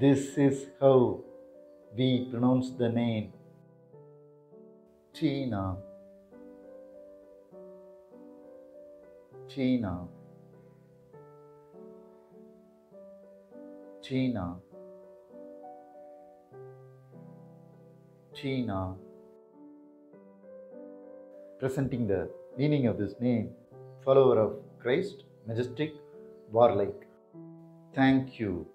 This is how we pronounce the name Tina. Tina. Tina. Tina. Presenting the meaning of this name, follower of Christ, majestic, warlike. Thank you.